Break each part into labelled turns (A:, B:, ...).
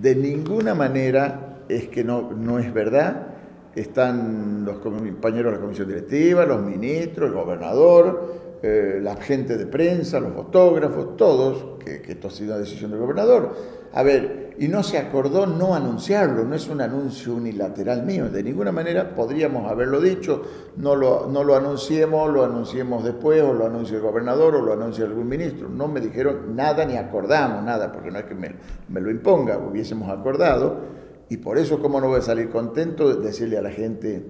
A: De ninguna manera es que no, no es verdad. Están los compañeros de la comisión directiva, los ministros, el gobernador, eh, la gente de prensa, los fotógrafos, todos, que, esto ha sido una decisión del gobernador. A ver, y no se acordó no anunciarlo, no es un anuncio unilateral mío, de ninguna manera podríamos haberlo dicho, no lo, no lo anunciemos, lo anunciemos después, o lo anuncie el gobernador, o lo anuncie algún ministro. No me dijeron nada ni acordamos nada, porque no es que me, me lo imponga, hubiésemos acordado y por eso, ¿cómo no voy a salir contento de decirle a la gente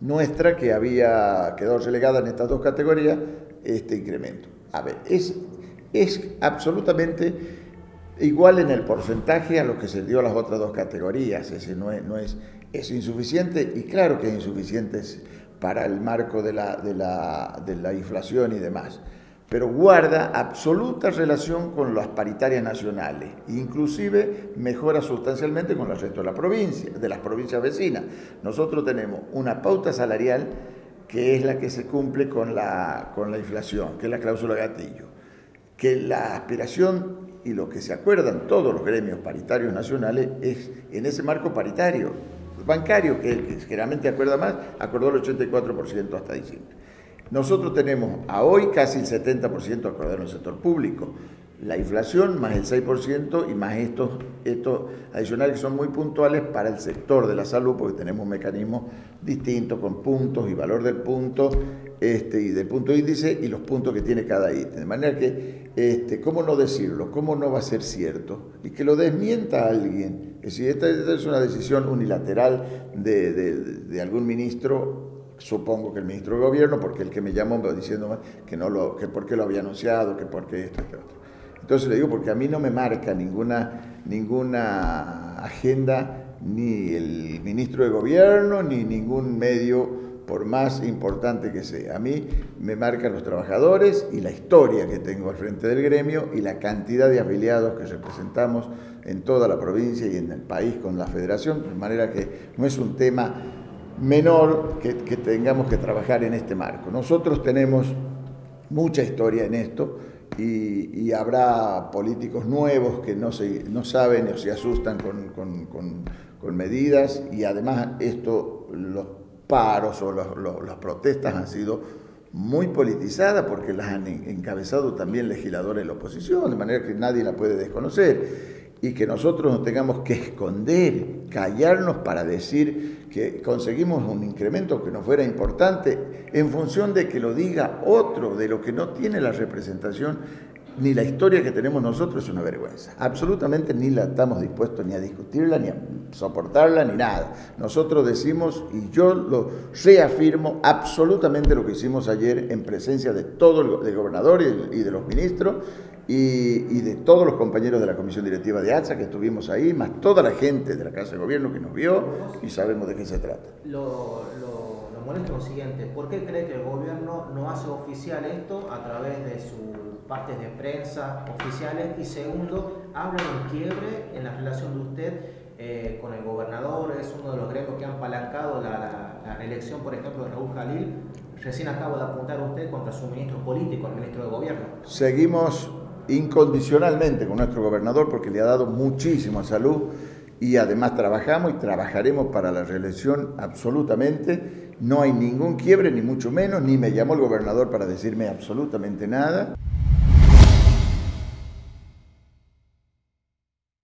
A: nuestra que había quedado relegada en estas dos categorías este incremento? A ver, es, es absolutamente igual en el porcentaje a lo que se dio a las otras dos categorías. Ese no es, no es, es insuficiente y claro que es insuficiente para el marco de la, de la, de la inflación y demás pero guarda absoluta relación con las paritarias nacionales, inclusive mejora sustancialmente con el resto de la provincia, de las provincias vecinas. Nosotros tenemos una pauta salarial que es la que se cumple con la, con la inflación, que es la cláusula gatillo, que la aspiración y lo que se acuerdan todos los gremios paritarios nacionales es en ese marco paritario, bancario, que, que generalmente acuerda más, acordó el 84% hasta diciembre. Nosotros tenemos a hoy casi el 70% acordado en el sector público. La inflación más el 6% y más estos, estos adicionales que son muy puntuales para el sector de la salud, porque tenemos mecanismos distintos con puntos y valor del punto este, y del punto índice y los puntos que tiene cada ítem. De manera que, este, ¿cómo no decirlo? ¿Cómo no va a ser cierto? Y que lo desmienta alguien. Es decir, esta, es una decisión unilateral de, algún ministro supongo que el ministro de Gobierno, porque el que me llamó diciendo que no lo, que por qué lo había anunciado, que por qué esto, que otro. Entonces le digo, porque a mí no me marca ninguna, ninguna agenda, ni el ministro de Gobierno, ni ningún medio, por más importante que sea. A mí me marcan los trabajadores y la historia que tengo al frente del gremio y la cantidad de afiliados que representamos en toda la provincia y en el país con la federación, de manera que no es un tema menor que, tengamos que trabajar en este marco. Nosotros tenemos mucha historia en esto y, habrá políticos nuevos que no, se, no saben o se asustan con, medidas y además esto, los paros o las protestas han sido muy politizadas porque las han encabezado también legisladores de la oposición, de manera que nadie la puede desconocer y que nosotros nos tengamos que esconder, callarnos para decir que conseguimos un incremento que no fuera importante en función de que lo diga otro, de lo que no tiene la representación ni la historia que tenemos nosotros es una vergüenza. Absolutamente ni la estamos dispuestos ni a discutirla, ni a soportarla, ni nada. Nosotros decimos, y yo lo reafirmo, absolutamente lo que hicimos ayer en presencia de todo el, gobernador y de los ministros, y, de todos los compañeros de la comisión directiva de ATSA que estuvimos ahí, más toda la gente de la Casa de Gobierno que nos vio y sabemos de qué se trata.
B: Lo, lo, molesto lo siguiente, ¿por qué cree que el gobierno no hace oficial esto a través de sus partes de prensa oficiales? Y segundo, habla de un quiebre en la relación de usted eh, con el gobernador, es uno de los gremios que han palancado la, la, reelección, por ejemplo, de Raúl Jalil. Recién acabo de apuntar usted contra su ministro político, el ministro de Gobierno.
A: Seguimos incondicionalmente con nuestro gobernador porque le ha dado muchísima salud y además trabajamos y trabajaremos para la reelección absolutamente. No hay ningún quiebre, ni mucho menos, ni me llamó el gobernador para decirme absolutamente nada.